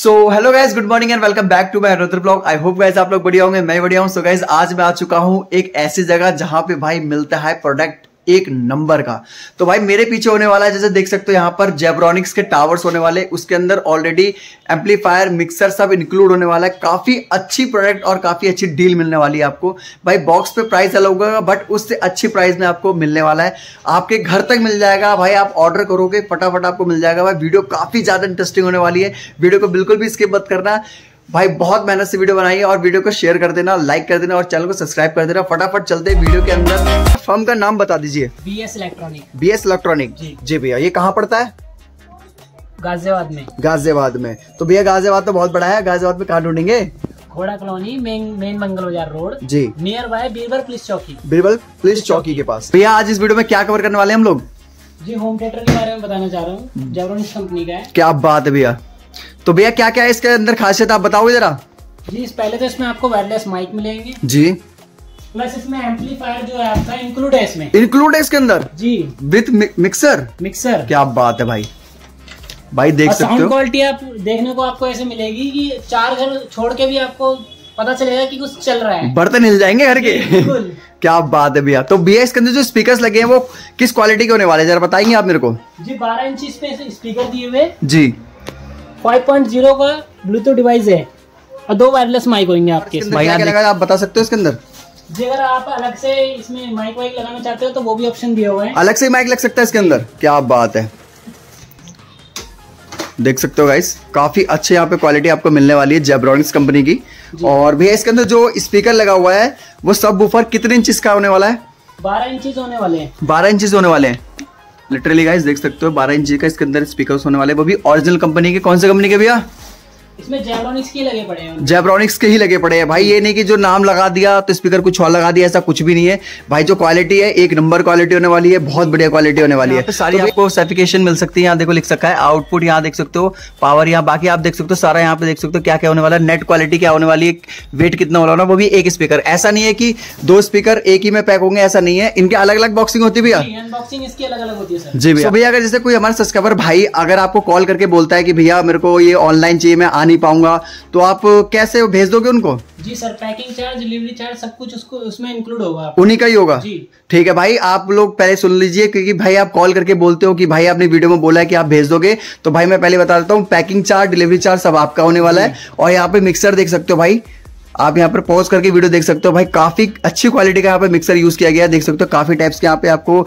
So hello guys good morning and welcome back to my another blog I hope guys आप लोग बढ़िया होंगे, मैं बढ़िया हूँ। सो गाइज़ आज मैं आ चुका हूँ एक ऐसी जगह जहाँ पे भाई मिलता है प्रोडक्ट एक नंबर का। तो भाई, मेरे पीछे होने वाला है, जैसे देख सकते हो, यहाँ पर जेब्रॉनिक्स के टावर्स होने वाले, उसके अंदर ऑलरेडी एम्पलीफायर मिक्सर सब इंक्लूड होने वाला है। काफ़ी अच्छी प्रोडक्ट और काफ़ी अच्छी डील मिलने वाली है आपको। भाई बॉक्स पे प्राइस अलग होगा बट उससे अच्छी प्राइस में आपको मिलने वाला है। आपके घर तक मिल जाएगा, भाई, आप ऑर्डर करोगे, फटाफट आपको मिल जाएगा। भाई वीडियो काफ़ी ज़्यादा इंटरेस्टिंग होने वाली है। वीडियो को बिल्कुल भी स्किप मत करना। भाई बहुत मेहनत से वीडियो बनाई है और वीडियो को शेयर कर देना लाइक कर देना और चैनल को सब्सक्राइब कर देना। फटाफट चलते वीडियो के अंदर। फर्म का नाम बता दीजिए। B S electronic B S electronic जी। भैया ये कहाँ पड़ता है? गाजियाबाद में। गाजियाबाद में। तो भैया गाजियाबाद तो बहुत बड़ा है। गाजियाबाद में कहाँ ढूंढेंगे? घोड़ा colony main main Mangal Bazaar road. Ji. Near by Birbal police चौकी बिरबल पुलिस चौकी के पास। भैया आज इस वीडियो में क्या कवर करने वाले हम लोग? जी होम थिएटर के बारे में बताना चाह रहा हूँ। जेवरॉनिक्स कंपनी का है। क्या बात है भैया। तो भैया क्या क्या है इसके अंदर खासियत आप बताओगे जरा? जी इस पहले तो इसमें आपको वायरलेस माइक मिलेंगे। जी। प्लस इसमें एम्पलीफायर जो है आपका इंक्लूड है इसमें। इंक्लूड है इसके अंदर? जी। विथ मिक्सर मिक्सर क्या बात है भाई। भाई देख सकते साउंड हो। क्वालिटी आप देखने को आपको ऐसे मिलेगी कि चार घर छोड़ के भी आपको पता चलेगा कि कुछ चल रहा है। बर्तन हिल जाएँगे घर के। क्या बात है भैया। तो भैया इसके अंदर जो स्पीकर्स लगे हैं वो किस क्वालिटी के होने वाले हैं? जरा बताएँगे आप मेरे को। जी बारह इंच पे स्पीकर दिए हुए। जी। 5.0 का ब्लूटूथ डिवाइस है। और दो वायरलेस माइक होंगे आपके इसमें। भाई क्या क्या लगा आप बता सकते हो इसके अंदर? जी अगर आप अलग से इसमें माइक वाइक लगाना चाहते हो तो वो भी ऑप्शन दिया हुआ है। अलग से माइक लग सकता है इसके अंदर? क्या बात है। देख सकते हो गाइस काफ़ी अच्छे यहाँ पे क्वालिटी आपको मिलने वाली है जेब्रॉनिक्स कंपनी की। और भैया इसके अंदर जो स्पीकर लगा हुआ है वो सब बुफर कितने इंच का होने वाला है? बारह इंचज होने वाले हैं। बारह इंचज होने वाले हैं। लिटरली गाइस देख सकते हो, बारह इंच का इसके अंदर स्पीकर होने वाले वो भी ओरिजिनल कंपनी के, कौन से कंपनी के भैया? इसमें जेब्रॉनिक्स के लगे पड़े हैं। जेब्रॉनिक्स के ही लगे पड़े हैं। भाई ये नहीं कि जो नाम लगा दिया तो स्पीकर कुछ और लगा दिया ऐसा कुछ भी नहीं है। भाई जो क्वालिटी है एक नंबर क्वालिटी होने वाली है बहुत बढ़िया क्वालिटी होने वाली है। सारी आपको सर्टिफिकेशन मिल सकती है यहाँ देखो लिख सका है आउटपुट यहाँ देख सकते हो पावर यहाँ बाकी आप देख सकते हो सारा यहाँ पे देख सकते हो क्या क्या होने वाला है नेट क्वालिटी क्या होने वाली है वेट कितना होने वाला वो भी एक स्पीकर ऐसा नहीं है कि दो स्पीकर एक ही में पैक होंगे ऐसा नहीं है। इनके अलग अलग बॉक्सिंग होती है भैया? अनबॉक्सिंग इसकी अलग अलग होती है जी भैया। भैया अगर जैसे कोई हमारा सब्सक्राइबर भाई अगर आपको कॉल करके बोलता है कि भैया मेरे को ये ऑनलाइन चाहिए मैं आ नहीं पाऊँगा। तो आप कैसे भेज दोगे उनको? जी sir packing charge delivery charge सब कुछ उसको उसमें इंक्लूड होगा उन्हीं का ही होगा? जी। ठीक है भाई आप लोग पहले सुन लीजिए क्योंकि भाई आप कॉल करके बोलते हो कि भाई आपने वीडियो में बोला है कि आप भेज दोगे। तो भाई मैं पहले बता देता हूँ पैकिंग चार्ज डिलीवरी चार्ज सब आपका होने वाला है। और यहाँ पे मिक्सर देख सकते हो भाई। आप यहाँ पर पॉज करके वीडियो देख सकते हो। भाई, काफ़ी अच्छी क्वालिटी का यहाँ पे मिक्सर यूज़ किया गया देख सकते हो। काफ़ी टाइप्स के यहाँ पे आपको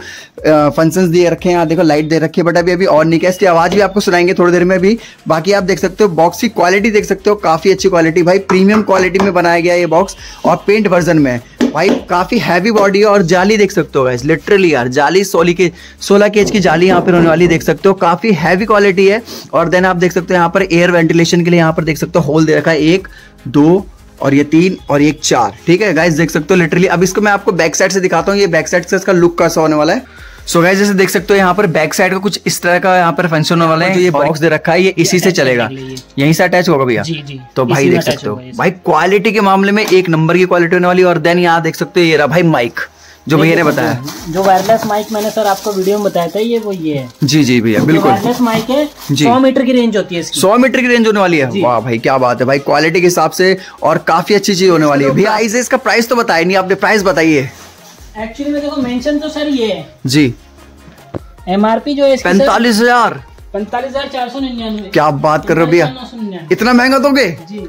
फ़ंक्शंस दिए रखे हैं। यहाँ देखो लाइट दे रखी है बट अभी अभी और नहीं किया। इसकी आवाज़ भी आपको सुनाएँगे थोड़ी देर में भी बाकी आप देख सकते हो बॉक्स की क्वालिटी देख सकते हो। काफ़ी अच्छी क्वालिटी भाई प्रीमियम क्वालिटी में बनाया गया ये बॉक्स और पेंट वर्जन में। भाई, काफ़ी हैवी बॉडी है और जाली देख सकते हो गाइस लिटरली यार, जाली सोलह के, सोलह केज की जाली यहाँ पर होने वाली, देख सकते हो। काफ़ी हैवी क्वालिटी है। और देन आप देख सकते हो, यहाँ पर एयर वेंटिलेशन के लिए यहाँ पर देख सकते हो होल दे रखा है। एक, दो और ये तीन और ये चार। ठीक है गाइस देख सकते हो लिटरली अब इसको मैं आपको बैक साइड से दिखाता हूँ। ये बैक साइड से इसका लुक कैसा होने वाला है। सो so गाइस जैसे देख सकते हो यहाँ पर बैक साइड का कुछ इस तरह का यहाँ पर फ़ंक्शन होने वाला है। ये बॉक्स दे रखा है ये इसी से चलेगा। यहीं से अटैच होगा भैया। तो भाई देख सकते हो। भाई क्वालिटी के मामले में एक नंबर की क्वालिटी होने वाली और देन यहाँ देख सकते हो ये रहा भाई माइक जो भैया ने बताया। जो वायरलेस माइक मैंने सर आपको वीडियो में बताया था ये वो ये है। जी जी भैया बिल्कुल। वायरलेस माइक है। सौ मीटर की रेंज होती है इसकी। सौ मीटर की रेंज होने वाली है? वाह भाई क्या बात है भाई क्वालिटी के हिसाब से और काफ़ी अच्छी चीज़ होने वाली है। भैया आइसे इसका प्राइस तो बताया नहीं आपने प्राइस बताइए। एक्चुअली में देखो मेंशन तो सर ये है। जी। एमआरपी जो है पैंतालीस हज़ार। पैंतालीस हज़ार चार सौ निन्यानवे। क्या बात कर रहे हो भैया। इतना महँगा दोगे? जी।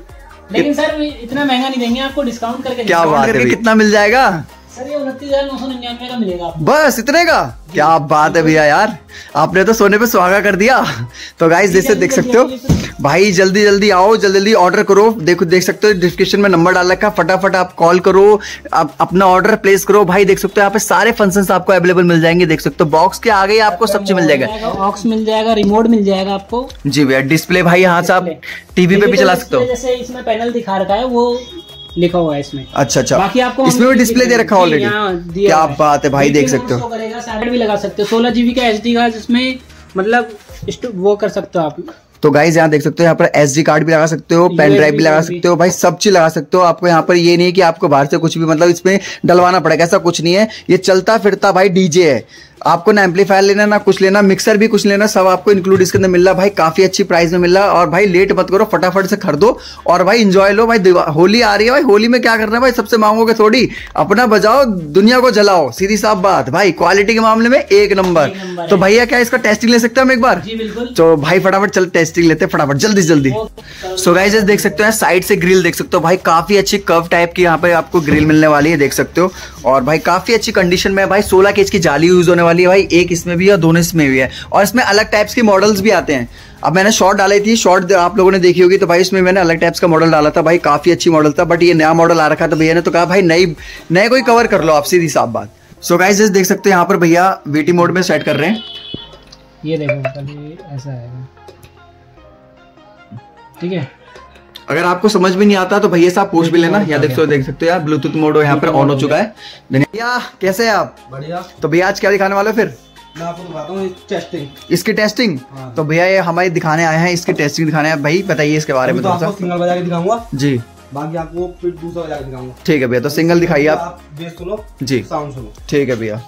लेकिन सर इतना महँगा नहीं देंगे आपको डिस्काउंट करके क्या बात है कितना मिल जाएगा? सर ये उनतीस हज़ार नौ सौ निन्यानवे का मिलेगा बस इतने का? क्या बात है भैया यार। आपने तो सोने पे सुहागा कर दिया। तो गाइस जैसे देख सकते हो। भाई जल्दी जल्दी आओ जल्दी जल्दी ऑर्डर करो। देखो देख सकते हो डिस्क्रिप्शन में नंबर डाल रखा फटाफट आप कॉल करो आप अपना ऑर्डर प्लेस करो। भाई देख सकते हो यहाँ पे सारे फ़ंक्शंस आपको अवेलेबल मिल जाएँगे। देख सकते हो बॉक्स के आगे आपको सब चीज़ मिल जाएगा। बॉक्स मिल जाएगा रिमोट मिल जाएगा आपको। जी भैया डिस्प्ले भाई यहाँ से आप टीवी पे भी चला सकते हो। जैसे इसमें पैनल दिखा रखा है वो लिखा हुआ है इसमें। अच्छा अच्छा। बाकी आपको इसमें भी डिस्प्ले दे रखा ऑलरेडी क्या हुआ है। बात है भाई देख सकते हो। भी लगा सकते हो। सोलह जीबी का एच डी का जिसमें मतलब वो कर सकते हो आप। तो गाइज़ यहाँ देख सकते हो यहाँ पर एसडी कार्ड भी लगा सकते हो पेन ड्राइव भी लगा सकते हो भाई सब चीज़ लगा सकते हो। आपको यहाँ पर ये नहीं है कि आपको बाहर से कुछ भी मतलब इसमें डलवाना पड़ेगा ऐसा कुछ नहीं है। ये चलता फिरता भाई डीजे है। आपको ना एम्पलीफायर लेना ना कुछ लेना मिक्सर भी कुछ लेना सब आपको इंक्लूड इसके अंदर मिल रहा भाई काफ़ी अच्छी प्राइस में मिल रहा और भाई लेट मत करो फटाफट से खरीदो। और भाई इंजॉय लो। भाई होली आ रही है भाई। होली में क्या करना है भाई? सबसे मांगोगे थोड़ी अपना बजाओ दुनिया को जलाओ। सीधी साफ़ बात। भाई क्वालिटी के मामले में एक नंबर। तो भैया क्या इसका टेस्टिंग ले सकते हैं हम एक बार? तो भाई फटाफट चल टेस्टिंग लेते हैं फटाफट जल्दी जल्दी। सो गाइस देख सकते हो साइड से ग्रिल देख सकते हो। भाई काफ़ी अच्छी कर्व टाइप की यहाँ पे आपको ग्रिल मिलने वाली है देख सकते हो। और भाई काफ़ी अच्छी कंडीशन में है भाई 16 केज की जाली यूज़ होने वाली है भाई, एक इसमें भी है, दोनों इसमें भी है। और इसमें अलग टाइप्स के मॉडल्स भी आते हैं। अब मैंने शॉर्ट डाली थी शॉर्ट आप लोगों ने देखी होगी तो भाई इसमें मैंने अलग टाइप्स का मॉडल डाला था, भाई काफ़ी अच्छी मॉडल था बट ये नया मॉडल आ रखा था भैया ने तो कहा, भाई नई नए कोई कवर कर लो आप, सीधी साफ़ बात। सो गाइस देख सकते हो यहाँ पर भैया वीटी मोड में सेट कर रहे हैं। ये देखो ऐसा आएगा ठीक है? अगर आपको समझ में नहीं आता तो भैया साहब पूछ भी लेना। या देख सकते हो देख सकते हो यार ब्लूटूथ मोड यहाँ पर ऑन हो चुका है। भैया कैसे हैं आप? बढ़िया। तो भैया आज क्या दिखाने वाले फिर? मैं आपको दिखाता हूँ टेस्टिंग इसकी टेस्टिंग हाँ। तो भैया ये हमारे दिखाने आए हैं इसकी टेस्टिंग दिखाने आए हैं। भाई बताइए इसके बारे में तो आपको सिंगल बजा के दिखाऊँगा। जी। बाकी आपको फिर दूसरा बजा के दिखाऊँगा। ठीक है भैया तो सिंगल दिखाइए आप। बेस सुनो जी। साउंड सुनो। ठीक है भैया।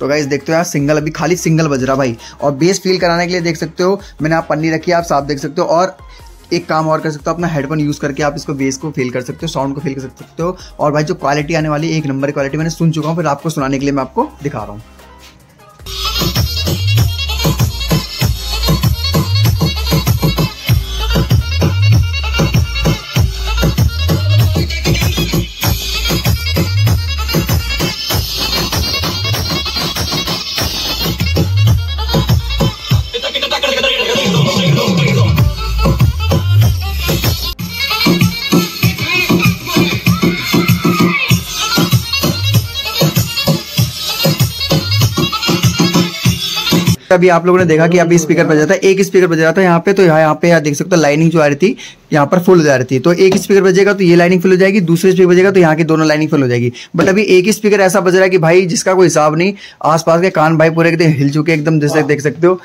तो गाइस देखते हो यार सिंगल अभी खाली सिंगल बज रहा भाई। और बेस फील कराने के लिए देख सकते हो मैंने आप पन्नी रखी है आप साफ़ देख सकते हो। और एक काम और कर सकते हो, अपना हेडफोन यूज़ करके आप इसको बेस को फील कर सकते हो साउंड को फील कर सकते हो। और भाई जो क्वालिटी आने वाली एक नंबर क्वालिटी मैंने सुन चुका हूँ, फिर आपको सुनाने के लिए मैं आपको दिखा रहा हूँ। अभी आप लोगों ने देखा कि अभी स्पीकर बजा था। एक स्पीकर बजा रहा था यहाँ पे तो यहाँ यहाँ पे यहाँ देख सकते हो लाइनिंग जो आ रही थी यहाँ पर फुल हो जा रही थी। तो एक स्पीकर बजेगा तो ये लाइनिंग फुल हो जाएगी दूसरे स्पीकर बजेगा तो यहाँ की दोनों लाइनिंग फुल हो जाएगी। बट अभी एक ही स्पीकर ऐसा बज रहा है कि भाई जिसका कोई हिसाब नहीं आसपास के कान भाई पूरे एकदम हिल चुके हैं, एकदम जैसे देख सकते हो।